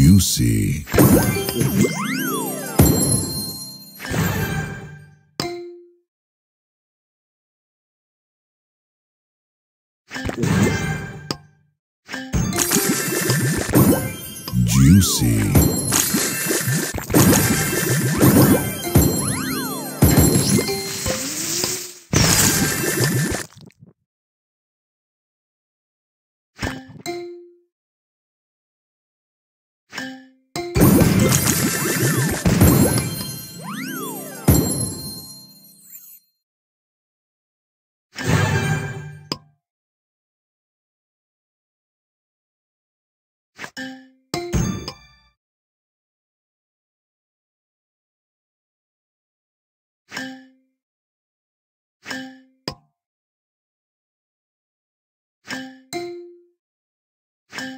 Juicy. Juicy.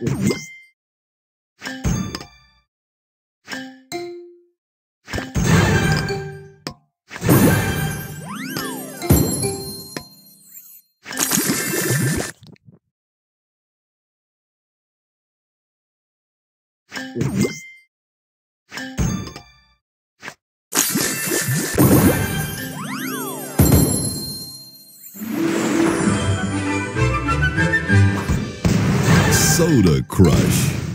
Yes. Soda Crush.